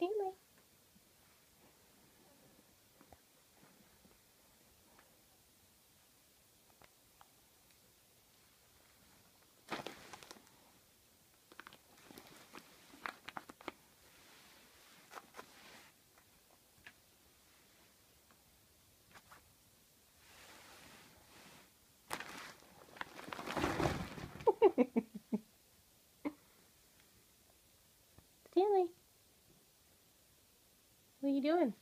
Stanley. Stanley. What are you doing?